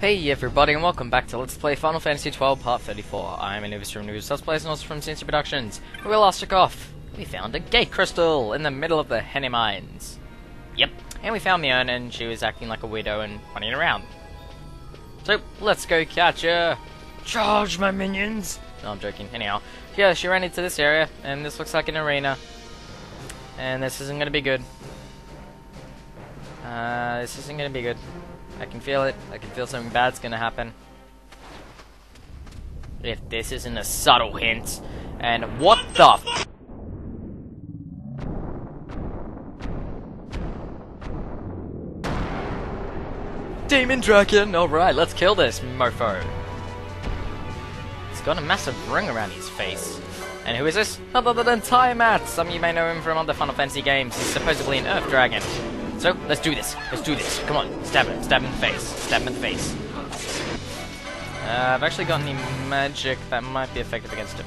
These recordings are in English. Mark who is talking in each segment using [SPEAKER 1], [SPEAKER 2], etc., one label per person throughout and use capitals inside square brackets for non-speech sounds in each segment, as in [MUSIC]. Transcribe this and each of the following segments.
[SPEAKER 1] Hey everybody and welcome back to Let's Play Final Fantasy XII Part 34. I'm Anoobyus from Anoobyus Let's Plays and also from CNC Productions. We last took off, we found a gate crystal in the middle of the Henne Mines. Yep, and we found Mjrn and she was acting like a widow and running around. So, let's go catch her! Charge my minions! No, I'm joking. Anyhow, yeah, she ran into this area and this looks like an arena. And this isn't gonna be good. Uh, this isn't gonna be good. I can feel it. I can feel something bad's gonna happen. If this isn't a subtle hint. And what the f- Demon Dragon! Alright, let's kill this mofo. He's got a massive ring around his face. And who is this? Other than Tiamat! Some of you may know him from other Final Fantasy games. He's supposedly an Earth Dragon. So, let's do this. Let's do this. Come on. Stab him. Stab him in the face. Stab him in the face. Uh, I've actually got any magic that might be effective against him.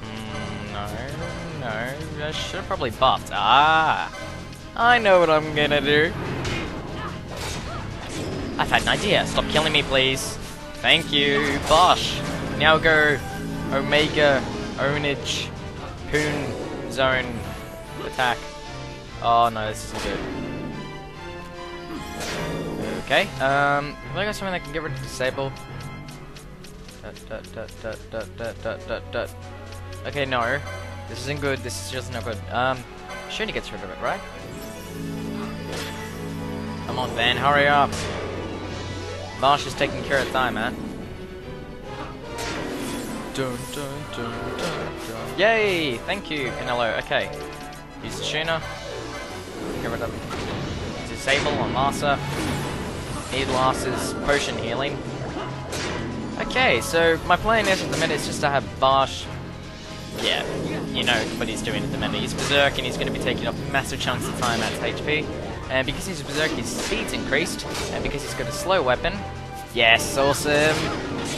[SPEAKER 1] Mm, no, no. I should have probably buffed. Ah! I know what I'm gonna do. I've had an idea. Stop killing me, please. Thank you. Bosh. Now go Omega Onage Poon Zone Attack. Oh no, this isn't good. Okay, um, have I got something I can get rid of disable? Okay, no. This isn't good, this is just not good. Um, Shuni gets rid of it, right? Come on, Van, hurry up! Marsh is taking care of time, man. Dun, dun, dun, dun, dun. Yay! Thank you, Penelo. Okay. Use the tuner. Get rid of um, Disable on Larsa. Need Larsa's potion healing. Okay, so my plan is at the minute is just to have Barsh. Yeah, you know what he's doing at the minute. He's Berserk and he's going to be taking up massive chunks of time at HP. And because he's Berserk, his speed's increased. And because he's got a slow weapon. Yes, awesome!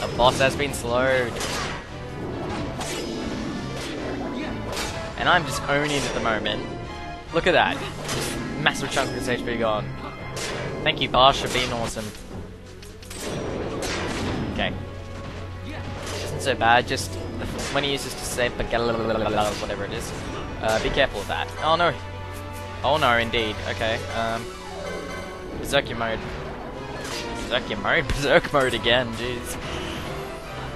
[SPEAKER 1] The boss has been slowed. And I'm just owning at the moment. Look at that. Massive chunk of his HP gone. Thank you, Barsh, for being awesome. Okay. Isn't so bad, just when he uses to save whatever it is. Uh, be careful of that. Oh no. Oh no, indeed. Okay, um... Berserk mode. Berserk mode? [LAUGHS] Berserk mode again, jeez.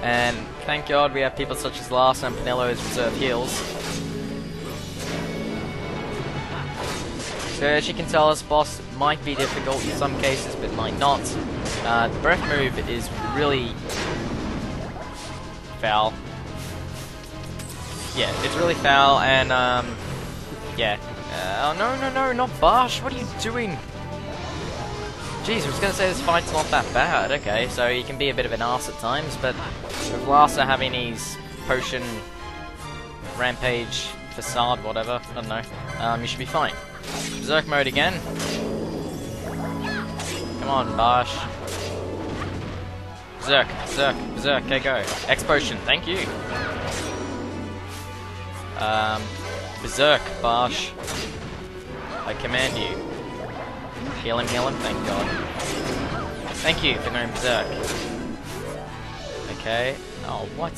[SPEAKER 1] And thank god we have people such as Lars and Penelo as reserve heals. So as you can tell, this boss might be difficult in some cases, but might not. Uh, the breath move is really foul. Yeah, it's really foul, and um, yeah. Uh, oh no, no, no, not Barsh! What are you doing? Jeez, I was gonna say this fight's not that bad. Okay, so he can be a bit of an ass at times, but with Larsa having his potion, rampage, facade, whatever, I don't know, um, you should be fine. Berserk mode again. Come on, Barsh. Berserk, Berserk, Berserk, okay, go. X potion, thank you. Um, Berserk, Barsh. I command you. Heal him, heal him, thank God. Thank you for going Berserk. Okay. Oh, what?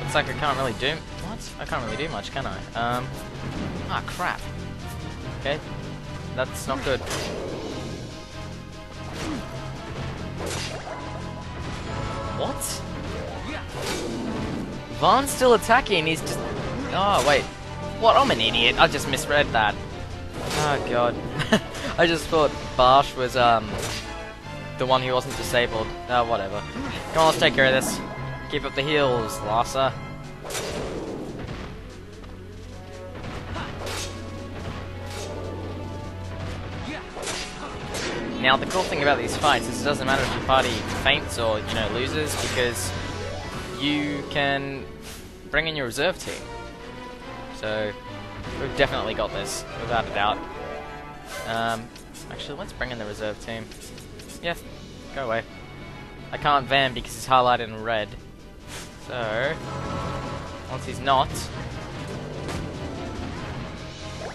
[SPEAKER 1] Looks like I can't really do... I can't really do much, can I? Um... Ah, crap. Okay. That's not good. What? Vaan's still attacking, he's just... Oh, wait. What? I'm an idiot. I just misread that. Oh, God. [LAUGHS] I just thought Barsh was, um... The one who wasn't disabled. Oh, whatever. Come on, let's take care of this. Keep up the heels, Larsa. Now, the cool thing about these fights is it doesn't matter if your party faints or, you know, loses, because you can bring in your reserve team. So, we've definitely got this, without a doubt. Um, actually, let's bring in the reserve team. Yeah, go away. I can't van because he's highlighted in red. So, once he's not...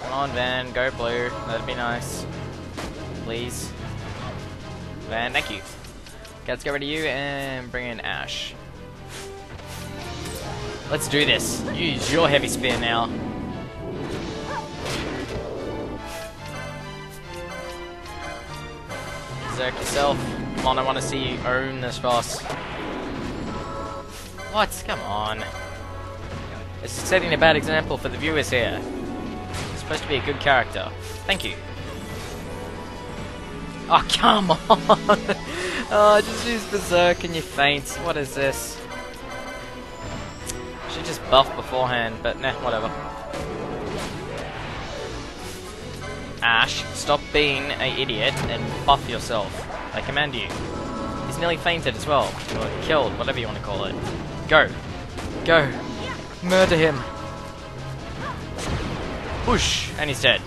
[SPEAKER 1] Come on, Van, go blue. That'd be nice. Please. Thank you. Okay, let's get rid of you and bring in Ash. Let's do this. Use your heavy spear now. Berserk yourself. Come on, I want to see you own this boss. What? Come on. It's setting a bad example for the viewers here. It's supposed to be a good character. Thank you. [LAUGHS] Oh, come on! [LAUGHS] oh, just use Berserk and you faint. What is this? Should just buff beforehand, but nah, whatever. Ash, stop being a idiot and buff yourself. I command you. He's nearly fainted as well. Or killed, whatever you want to call it. Go. Go. Murder him. Whoosh! And he's dead.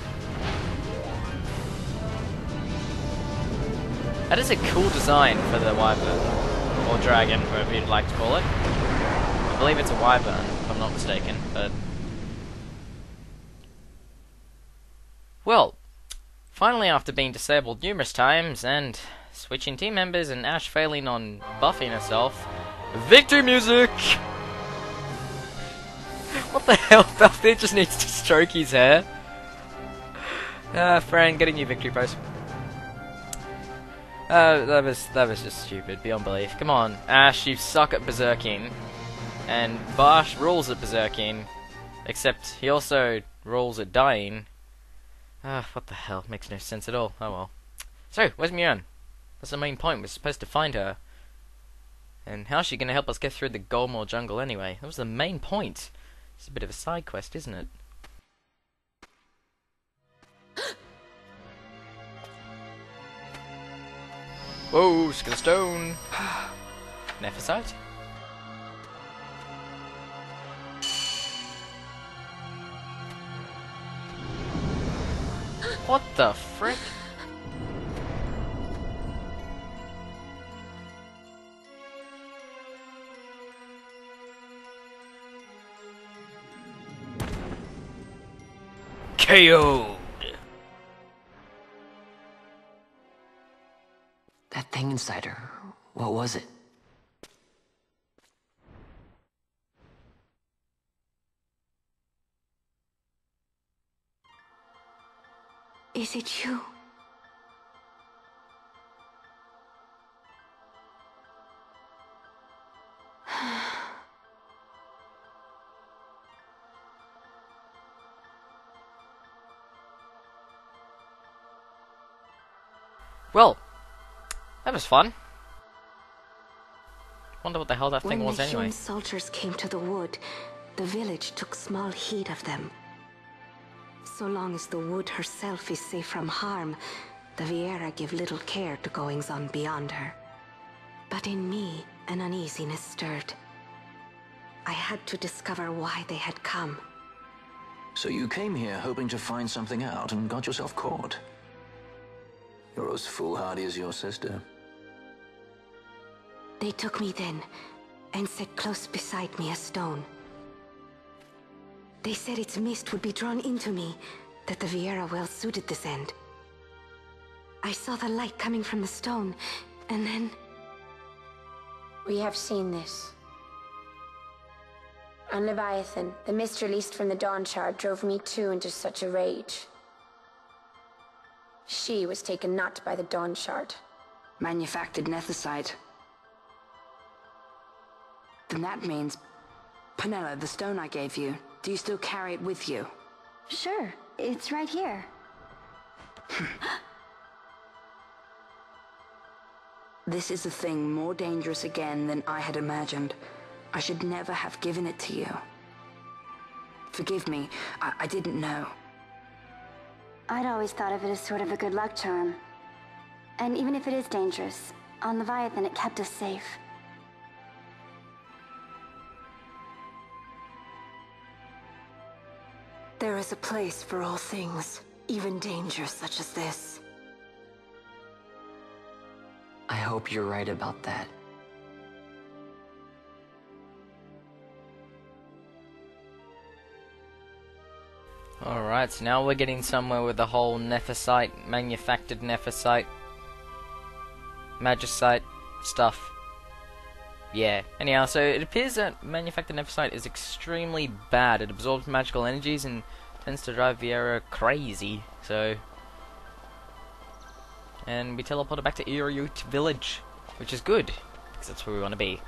[SPEAKER 1] That is a cool design for the wyvern. Or dragon, whatever you'd like to call it. I believe it's a wyvern, if I'm not mistaken, but... Well, finally after being disabled numerous times, and switching team members and Ash failing on buffing herself, victory music! [LAUGHS] What the hell? [LAUGHS] Balthier just needs to stroke his hair. Ah, uh, Fran, a new victory pose. Uh, that was that was just stupid, beyond belief. Come on, Ash, you suck at berserking, and Basch rules at berserking, except he also rules at dying. Ah, what the hell? Makes no sense at all. Oh well. So, where's Miriam? That's the main point. We're supposed to find her. And how's she gonna help us get through the Golmore jungle anyway? That was the main point. It's a bit of a side quest, isn't it? Oh, Whoa, skill stone. [SIGHS] Nethicite? what the frick? KO!
[SPEAKER 2] Thing inside her, what was it?
[SPEAKER 3] Is it you? [SIGHS]
[SPEAKER 1] well, that was fun. Wonder what the hell that thing was anyway. When
[SPEAKER 3] the soldiers came to the wood, the village took small heed of them. So long as the wood herself is safe from harm, the Viera give little care to goings-on beyond her. But in me, an uneasiness stirred. I had to discover why they had come.
[SPEAKER 2] So you came here hoping to find something out and got yourself caught? You're as foolhardy as your sister.
[SPEAKER 3] They took me then, and set close beside me a stone. They said its mist would be drawn into me, that the Viera well suited this end. I saw the light coming from the stone, and then...
[SPEAKER 4] We have seen this. On Leviathan, the mist released from the Dawn Shard drove me too into such a rage. She was taken not by the Dawn Shard.
[SPEAKER 3] Manufactured Nethicite. Then that means... Penelo, the stone I gave you, do you still carry it with you?
[SPEAKER 4] Sure, it's right here. [LAUGHS]
[SPEAKER 3] this is a thing more dangerous again than I had imagined. I should never have given it to you. Forgive me, I, I didn't know.
[SPEAKER 4] I'd always thought of it as sort of a good luck charm. And even if it is dangerous, on Leviathan it kept us safe.
[SPEAKER 3] Is a place for all things, even danger such as this.
[SPEAKER 2] I hope you're right about that.
[SPEAKER 1] Alright, so now we're getting somewhere with the whole Nethicite, manufactured Nethicite magicite stuff. Yeah. Anyhow, so it appears that manufactured nethicite is extremely bad. It absorbs magical energies and tends to drive Viera crazy. So, and we teleported back to Eruyt Village, which is good because that's where we want to be.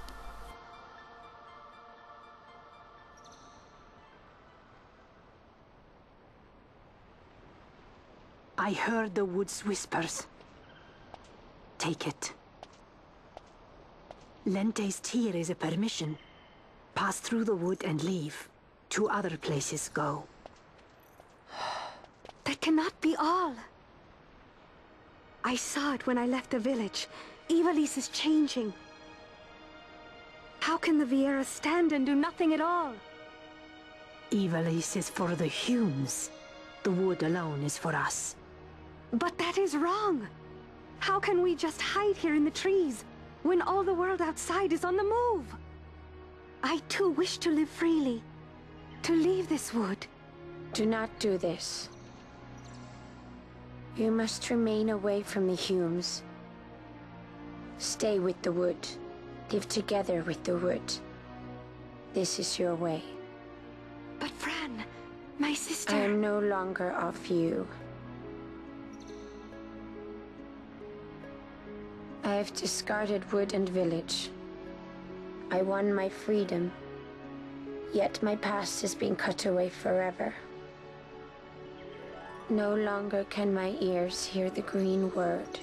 [SPEAKER 5] I heard the wood's whispers. Take it. Lente's tear is a permission. Pass through the wood and leave. To other places go.
[SPEAKER 3] That cannot be all. I saw it when I left the village. Ivalice is changing. How can the Viera stand and do nothing at all?
[SPEAKER 5] Ivalice is for the Humes. The wood alone is for us.
[SPEAKER 3] But that is wrong. How can we just hide here in the trees when all the world outside is on the move? I too wish to live freely. To leave this wood.
[SPEAKER 6] Do not do this. You must remain away from the Humes. Stay with the wood. Live together with the wood. This is your way.
[SPEAKER 3] But Fran, my sister...
[SPEAKER 6] I am no longer of you. I have discarded wood and village. I won my freedom. Yet my past has been cut away forever. No longer can my ears hear the green word.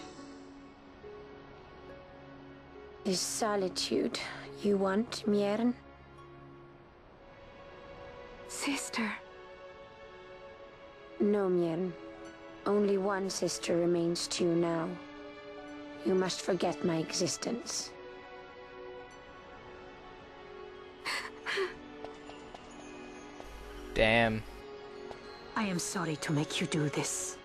[SPEAKER 6] Is solitude you want, Mjrn?
[SPEAKER 3] Sister.
[SPEAKER 6] No, Mjrn. Only one sister remains to you now. You must forget my existence.
[SPEAKER 1] Damn.
[SPEAKER 5] I am sorry to make you do this.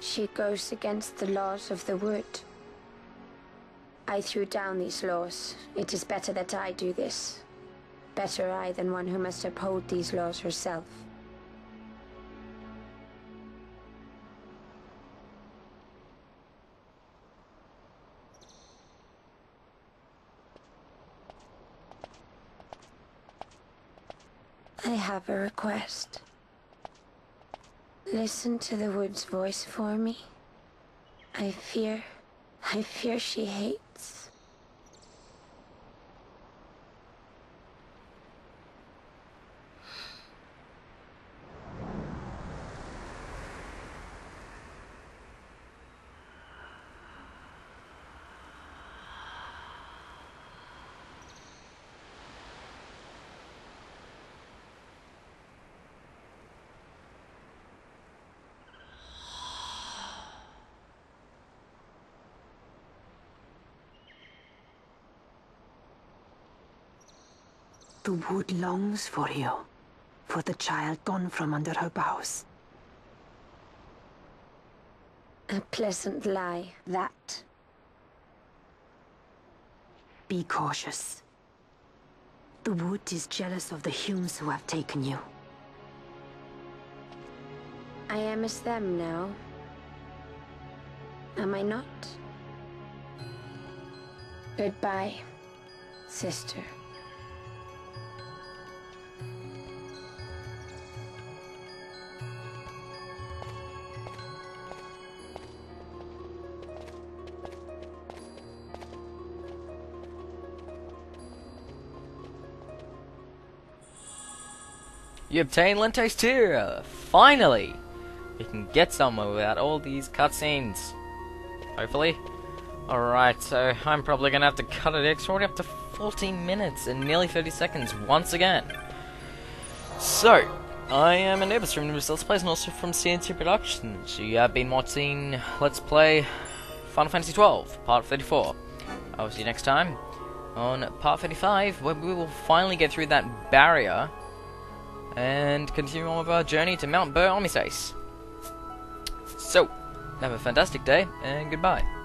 [SPEAKER 6] She goes against the laws of the wood. I threw down these laws. It is better that I do this. Better I than one who must uphold these laws herself. I have a request. Listen to the wood's voice for me. I fear, I fear she hates.
[SPEAKER 5] The wood longs for you. For the child gone from under her boughs.
[SPEAKER 6] A pleasant lie, that.
[SPEAKER 5] Be cautious. The wood is jealous of the Humes who have taken you.
[SPEAKER 6] I am as them now. Am I not? Goodbye, sister.
[SPEAKER 1] You obtain Lente's Tear! Finally! You can get somewhere without all these cutscenes. Hopefully. Alright, so I'm probably gonna have to cut it. It's already up to 14 minutes and nearly 30 seconds once again. So, I am an Ebbers from Nimbus Let's Plays and also from CNC Productions. You have been watching Let's Play Final Fantasy XII, Part 34. I'll see you next time on Part 35, where we will finally get through that barrier and continue on with our journey to Mount Burr Armistice. So, have a fantastic day, and goodbye.